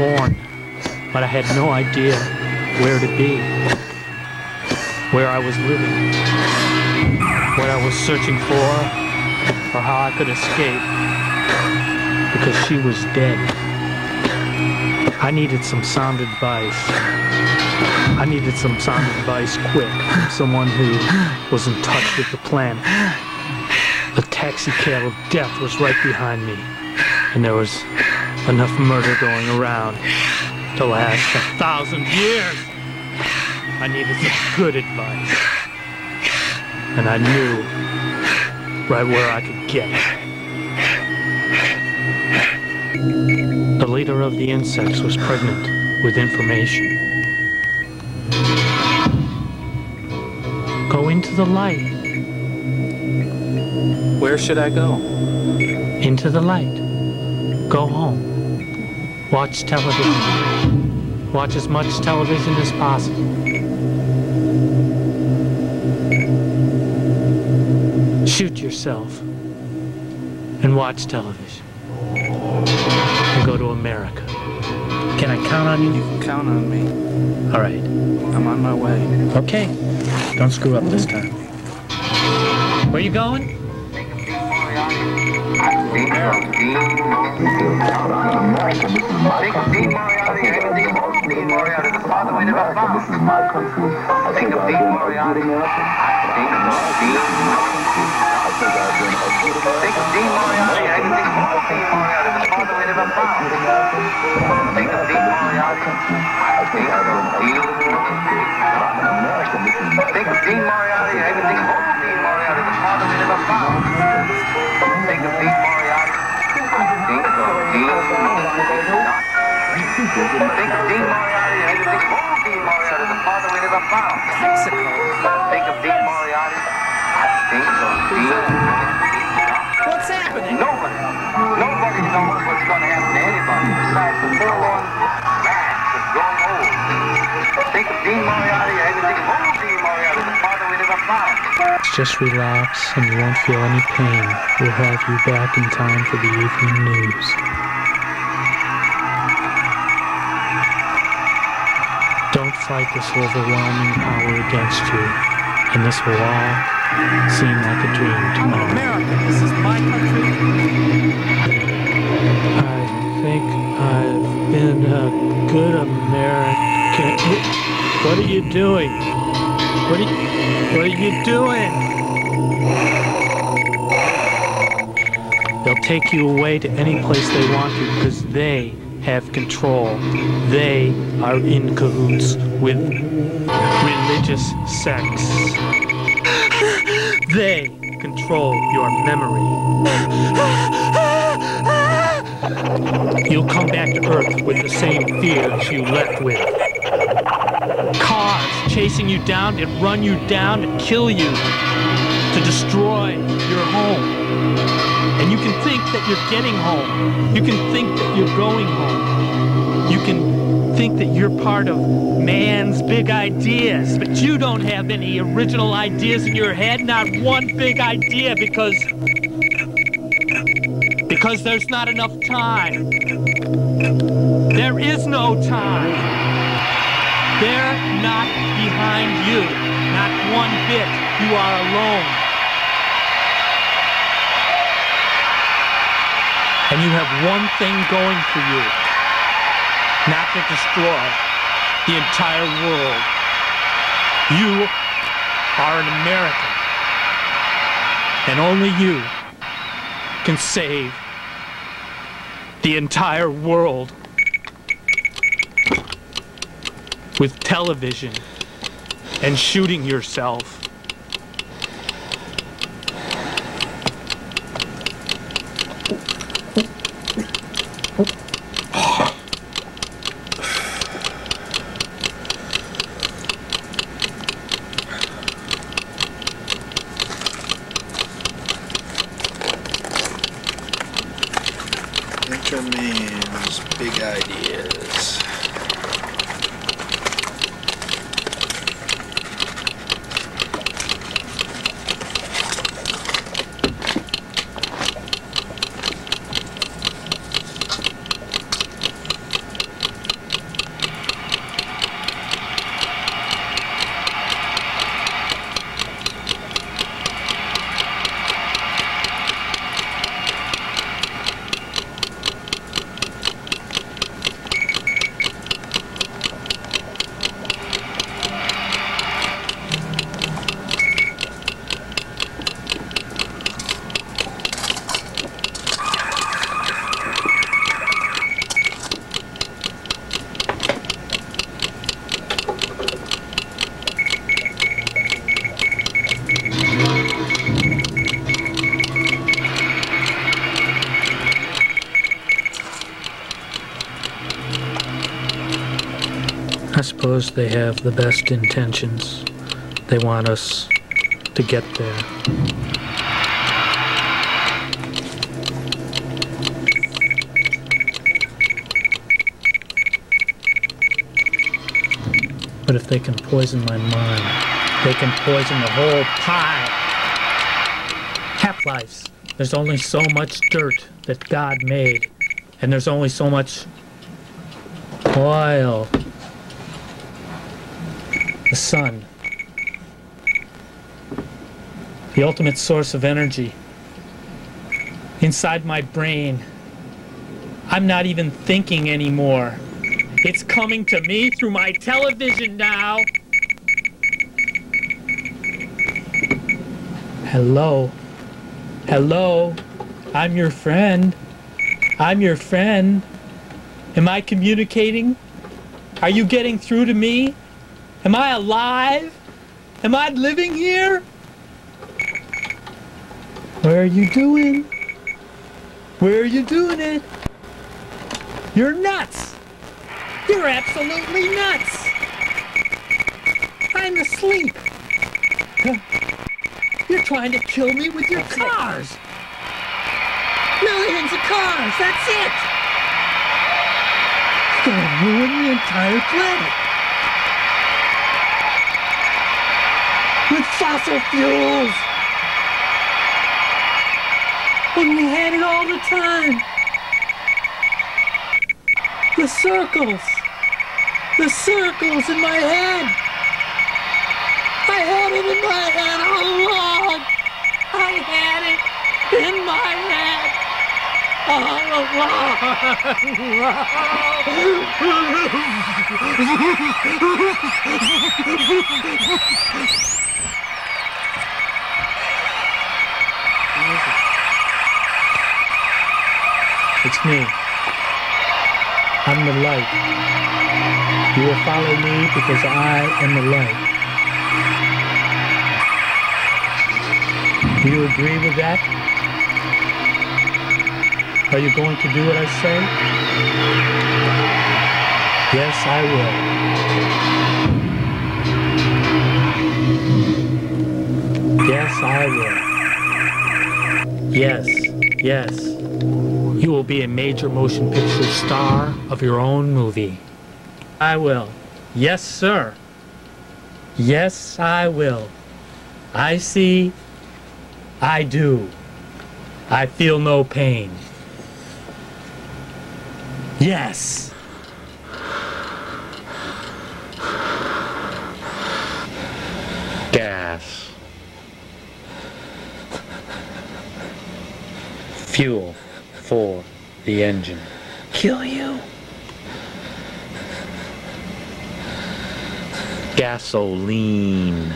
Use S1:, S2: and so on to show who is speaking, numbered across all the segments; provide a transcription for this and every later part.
S1: born, but I had no idea where to be, where I was living, what I was searching for, or how I could escape, because she was dead. I needed some sound advice. I needed some sound advice quick someone who was in touch with the planet. The taxi cab of death was right behind me, and there was enough murder going around to last a thousand years. I needed some good advice, and I knew right where I could get it. The leader of the insects was pregnant with information. Go into the light.
S2: Where should I go?
S1: Into the light. Go home. Watch television. Watch as much television as possible. Shoot yourself. And watch television. And go to America. Can I count on you?
S2: You can count on me.
S1: All right.
S2: I'm on my way.
S1: Okay. Don't screw up this time. Where you going?
S3: I think Think of Dean Moriarty, everything old Dean Moriarty, the father we never found. Think of Dean Moriarty. Think of Dean.
S2: What's happening?
S3: Nobody, nobody knows what's going to happen to anybody besides the forlorn man that's growing old. Think of Dean Moriarty, everything old Dean Moriarty, the father we never found.
S1: Just relax and you won't feel any pain. We'll have you back in time for the evening news. Fight this overwhelming power against you, and this will all seem like a dream
S2: I'm
S1: tomorrow.
S2: American. This is my country.
S1: I think I've been a good American. What are you doing? What are you, what are you doing? They'll take you away to any place they want you because they have control. They are in cahoots with religious sects. They control your memory. You'll come back to Earth with the same fears you left with. Cars chasing you down to run you down to kill you, to destroy your home. And you can think that you're getting home. You can think that you're going home. You can think that you're part of man's big ideas, but you don't have any original ideas in your head, not one big idea because because there's not enough time. There is no time. They're not behind you. Not one bit. You are alone. And you have one thing going for you. Not to destroy the entire world. You are an American. And only you can save the entire world with television and shooting yourself.
S4: Interman's big ideas.
S1: Suppose they have the best intentions. They want us to get there. But if they can poison my mind, they can poison the whole pie. Half-lives. There's only so much dirt that God made, and there's only so much oil. The sun. The ultimate source of energy. Inside my brain. I'm not even thinking anymore. It's coming to me through my television now. Hello. Hello. I'm your friend. I'm your friend. Am I communicating? Are you getting through to me? Am I alive? Am I living here? Where are you doing? Where are you doing it? You're nuts! You're absolutely nuts! I'm asleep! You're trying to kill me with your cars! Millions of cars, that's it! You're gonna ruin the entire planet! With fossil fuels! When we had it all the time! The circles! The circles in my head! I had it in my head all along! I had it in my head all along! It's me. I'm the light. You will follow me because I am the light. Do you agree with that? Are you going to do what I say? Yes, I will. Yes, I will. Yes, yes. You will be a major motion picture star of your own movie. I will. Yes, sir. Yes, I will. I see. I do. I feel no pain. Yes. Gas. Fuel for the engine. Kill you. Gasoline.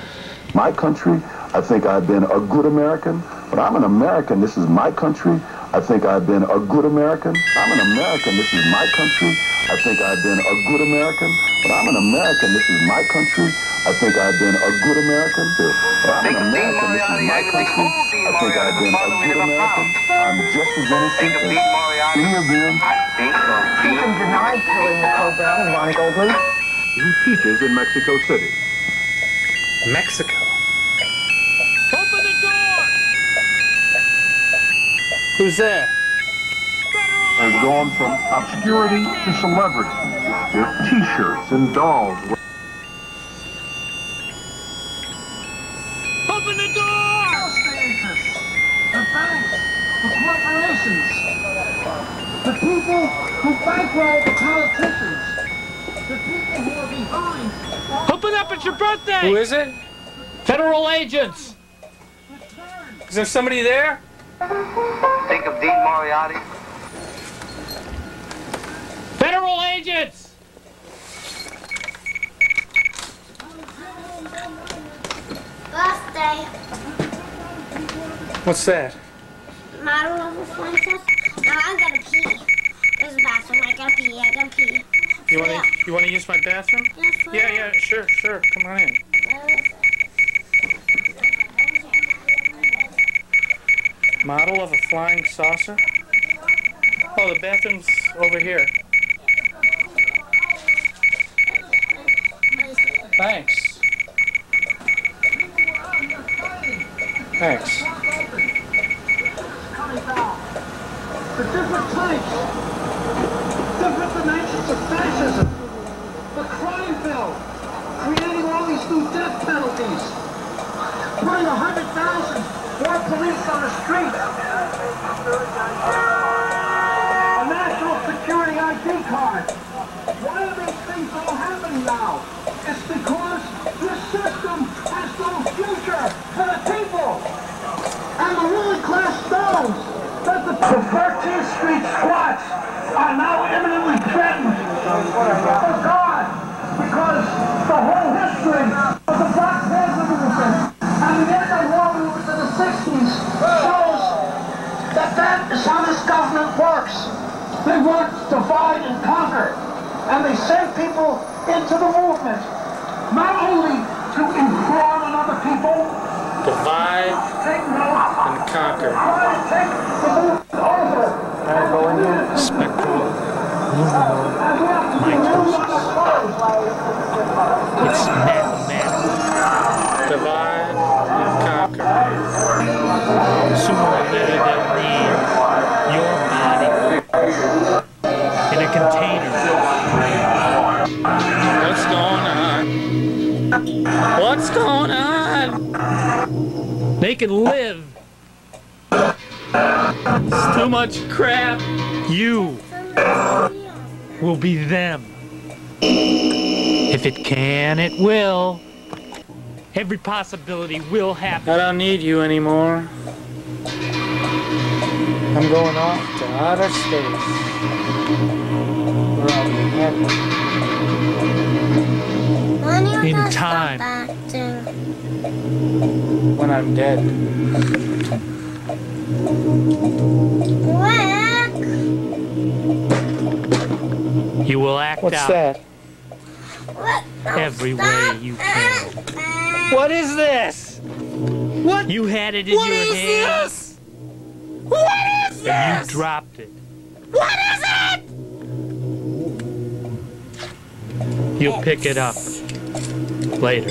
S5: My country, I think I've been a good American, but I'm an American. This is my country. I think I've been a good American. I'm an American. This is my country. I think I've been a good American, but I'm an American. This is my country. I think I've been a good American. But I'm an American. This is my country. I think I've been a good American. I'm just as innocent as any of them.
S6: You've been denied killing Nicole Brown and Ron Goldman.
S5: He teaches in Mexico City.
S2: Mexico.
S1: Open the door!
S2: Who's there?
S5: Has gone from obscurity to celebrity. Their T-shirts and dolls.
S1: Open the door!
S7: the banks, the corporations, the people who bankroll the politicians, the people who are behind
S1: Open up, it's your birthday!
S2: Who is it?
S1: Federal agents!
S2: Is there somebody there?
S3: Think of Dean Moriarty?
S1: Federal agents!
S8: Birthday.
S2: What's that?
S8: Model of a flying saucer. Now I'm gonna pee. There's a bathroom. I gotta pee. I gotta pee.
S2: You want to you want to use my bathroom?
S8: Yes, sir.
S2: Yeah, yeah, sure, sure. Come on in. Model of a flying saucer? Oh, the bathroom's over here.
S1: Thanks. Thanks.
S7: The different types, different of fascism, the crime bill, creating all these new death penalties, putting a hundred thousand more police on the street, a national security ID card. Why are these things all happening now? It's because this system has no future for the people. And the ruling class knows that the, the 13th Street squats are now imminently threatened. For God, because the whole history of the Black Panther movement and the anti-war movement in the 60s shows that that is how this government works. They work to divide and conquer. And they send people into the movement, not only to inform on other people,
S1: Divide
S7: take
S1: and conquer.
S7: try to take the movement over. And go in here.
S8: Spectral.
S7: Uh, Our toes.
S8: It's mathematical.
S1: Divide and conquer.
S8: Later they'll need your body in a container.
S1: What's going on? What's going on?
S8: They can live. It's too much crap. You will be them. If it can, it will. Every possibility will happen.
S1: I don't need you anymore. I'm going off to outer space. Where I'll be happy.
S9: When you
S8: In time.
S1: When I'm dead.
S9: Quick!
S8: You will act
S1: What's
S8: out
S1: that?
S9: What?
S8: every way you can.
S1: What is this? What?
S8: You had it in
S1: What
S8: your
S1: is
S8: hand
S1: this? What is
S8: and you dropped it.
S1: What is it?
S8: You'll pick it up later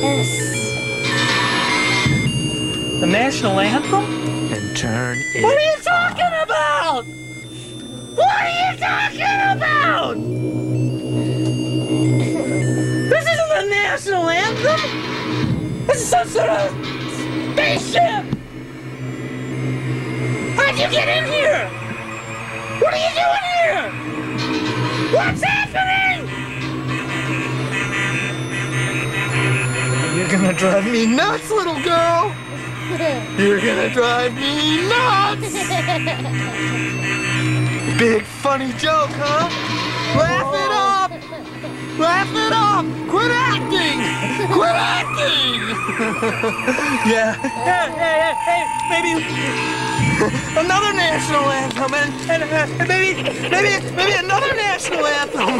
S1: The national anthem?
S8: and turn
S1: What are you talking about? What are you talking about? This isn't the national anthem. This is some sort of spaceship. How'd you get in here? What are you doing here? What's happening? You're gonna drive me nuts, little girl. You're gonna drive me nuts. Big funny joke, huh? Laugh it up! Laugh it up! Quit acting! Quit acting! yeah. Hey, hey, hey, hey, maybe another national anthem and, and, uh, and maybe, maybe, maybe another national anthem.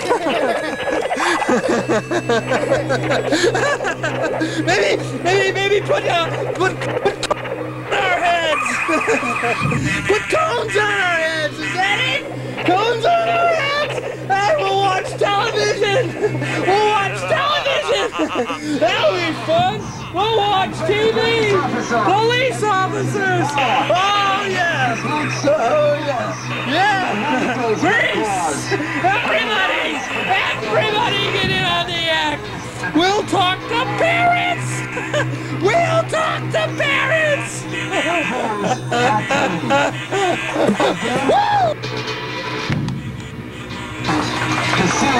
S1: maybe, maybe, maybe put, uh, put, heads. put cones on our heads. Is that it? Cones on our heads. And we'll watch television. We'll watch television. That'll be fun. We'll watch TV. Police officers. Oh yes. Oh yes. Yeah. Grease. Everybody. Everybody get in on the act. We'll talk to parents. We'll talk to parents. Woo!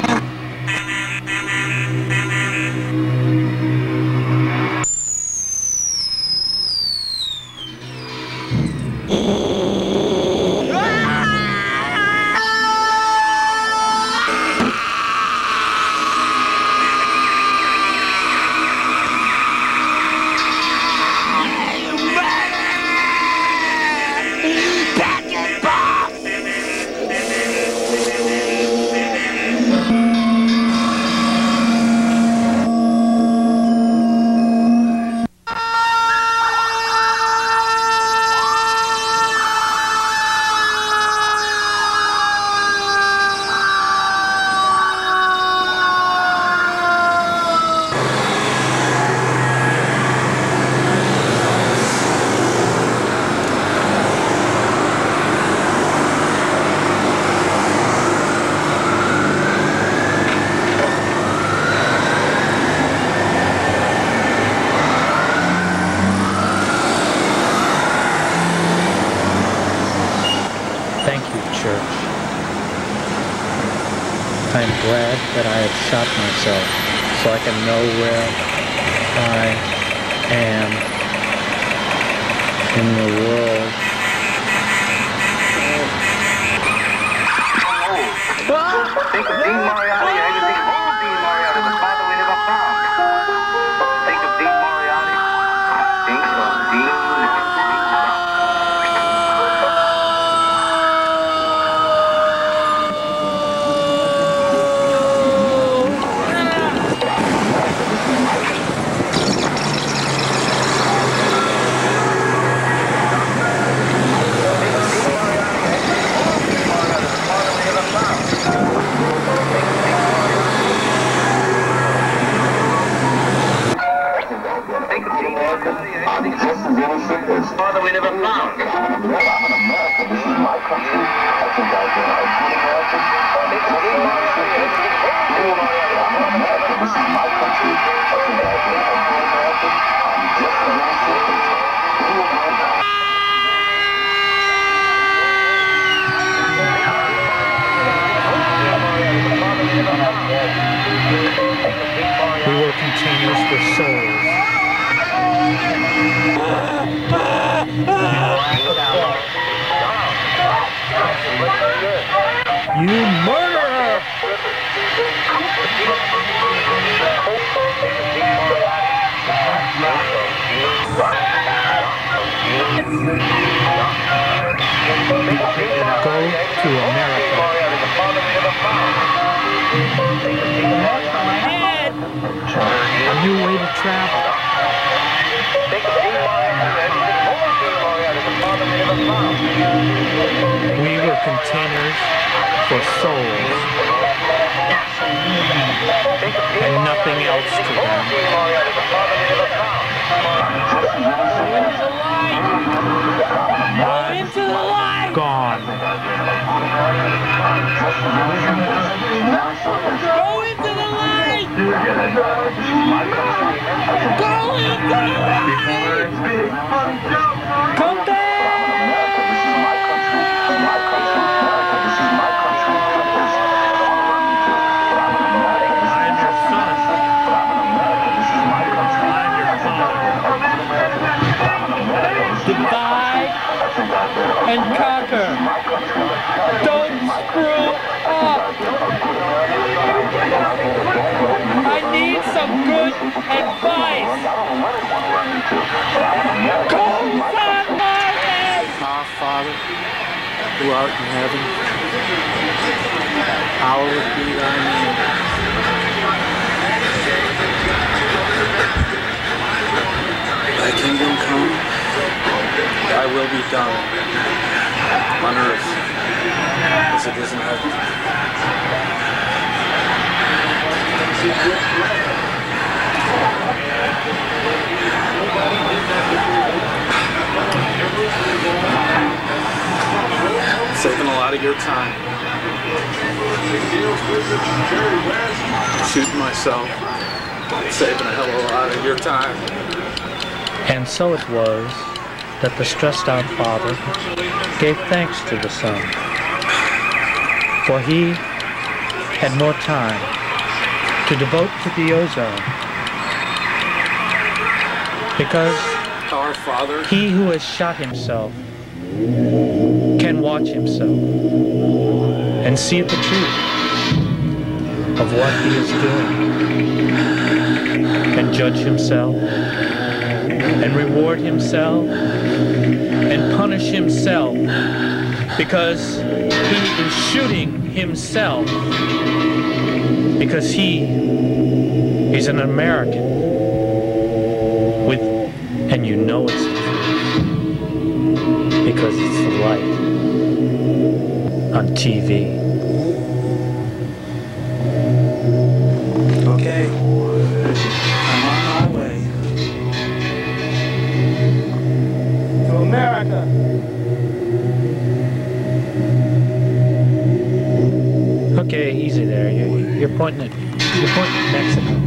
S5: Myself so I can know where I You murderer! Go to America. A new way to travel. We were containers for souls and nothing else to them. Gone. Go into the light! Go into the light! Divide and conquer. Don't screw up. I need some good advice.
S2: Our Father, who art in heaven, hallowed be thy name. Thy kingdom come, thy will be done, on earth as it is in heaven. Saving a lot of your time. Shooting myself. Saving a hell of a lot of your time.
S5: And so it was that the stressed out father gave thanks to the son, for he had more time to devote to the ozone. Because
S2: Our Father,
S5: he who has shot himself can watch himself and see the truth of what he is doing and judge himself and reward himself and punish himself because he is shooting himself because he is an American and you know it's the truth because it's the light on TV.
S2: okay. I'm on my way.
S1: To America.
S5: Okay, easy there. You're, you're pointing at you're pointing at Mexico.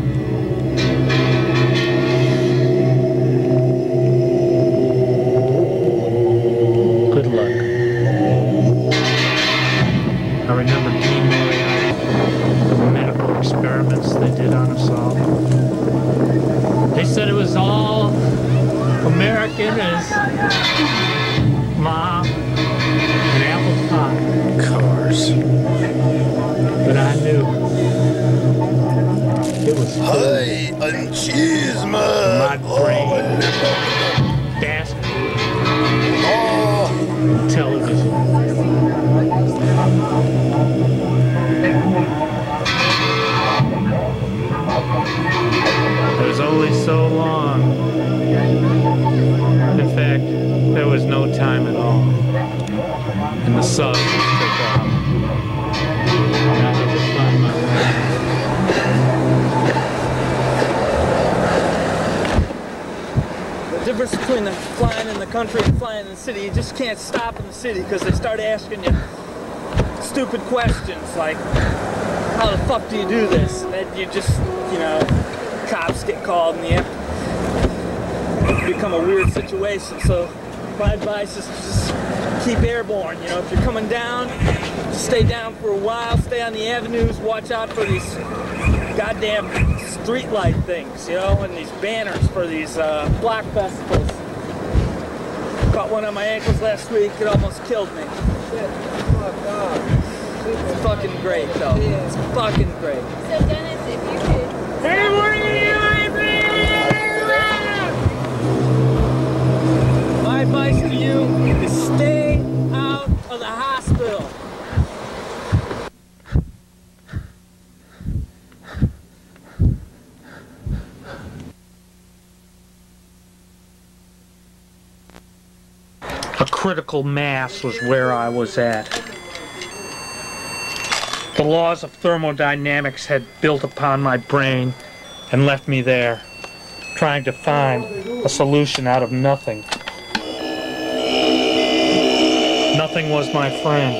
S1: The
S10: difference between the flying in the country and flying in the city, you just can't stop in the city because they start asking you stupid questions like, how the fuck do you do this? And then you just, you know, cops get called and you become a weird situation. So my advice is just keep airborne. You know, if you're coming down, stay down for a while, stay on the avenues, watch out for these goddamn street light things, you know, and these banners for these uh, block festivals. Caught one on my ankles last week, it almost killed me. It's fucking great though. It's fucking great.
S11: So Dennis, if you could,
S10: My advice to you is stay out of the hospital.
S1: A critical mass was where I was at. The laws of thermodynamics had built upon my brain and left me there, trying to find a solution out of nothing. Nothing was my friend,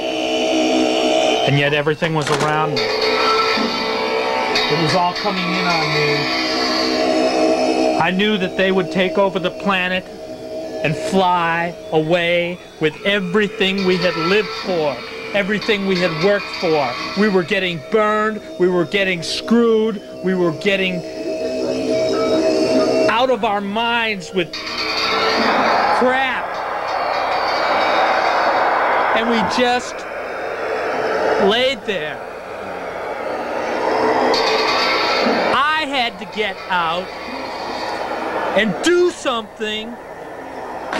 S1: and yet everything was around me. It was all coming in on me. I knew that they would take over the planet and fly away with everything we had lived for, everything we had worked for. We were getting burned, we were getting screwed, we were getting out of our minds with crap. And we just laid there. I had to get out and do something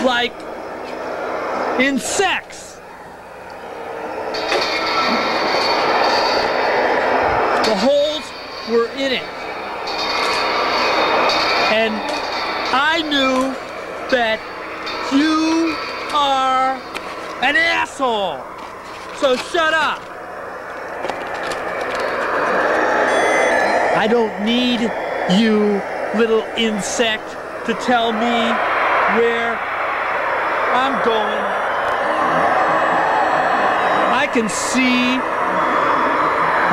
S1: like in sex. The holes were in it. And I knew that you are an asshole. So shut up. I don't need you, little insect, to tell me where I'm going. I can see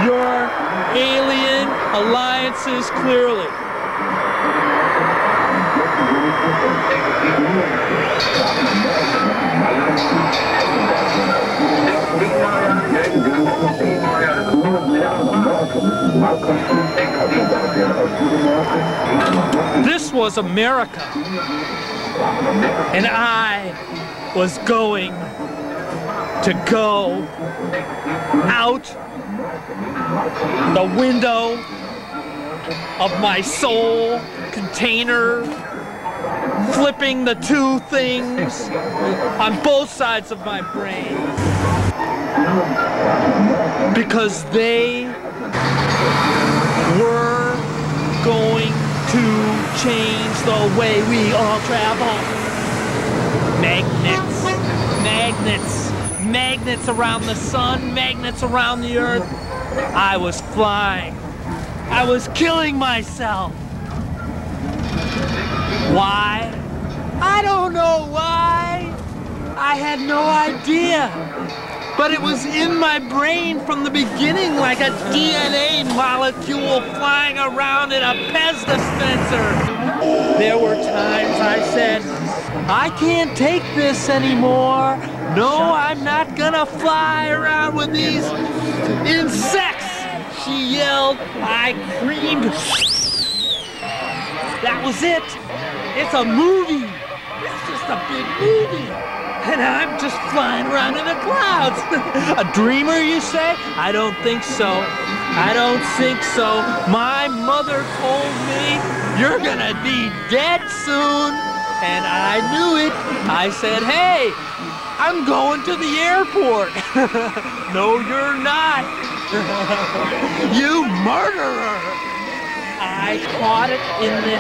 S1: your alien alliances clearly. This was America. And I was going to go out the window of my soul container, flipping the two things on both sides of my brain. Because they were going to change the way we all travel. Magnets, magnets, magnets around the sun, magnets around the earth. I was flying. I was killing myself. Why? I don't know why. I had no idea. But it was in my brain from the beginning like a DNA molecule flying around in a Pez dispenser. There were times I said, I can't take this anymore. No, I'm not gonna fly around with these insects. she yelled. I screamed. That was it. It's a movie. It's just a big movie. And I'm just flying around in the clouds. a dreamer, you say? I don't think so. I don't think so. My mother told me you're gonna be dead soon. And I knew it. I said, hey, I'm going to the airport. no, you're not. you murderer. I caught it in the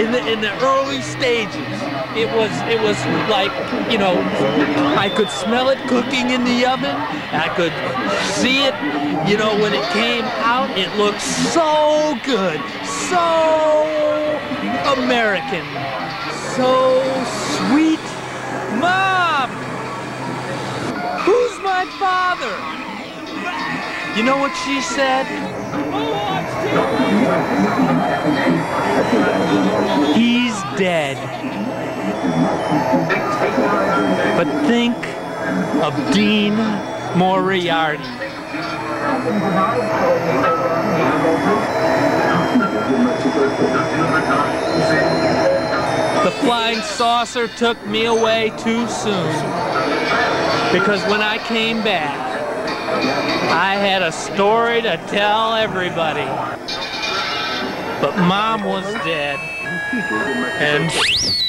S1: in the in the early stages. It was it was like you know I could smell it cooking in the oven. I could see it. You know when it came out, it looked so good, so American, so sweet. Mom, who's my father? You know what she said? He's dead. But think of Dean Moriarty. The flying saucer took me away too soon. Because when I came back, I had a story to tell everybody. But mom was dead. And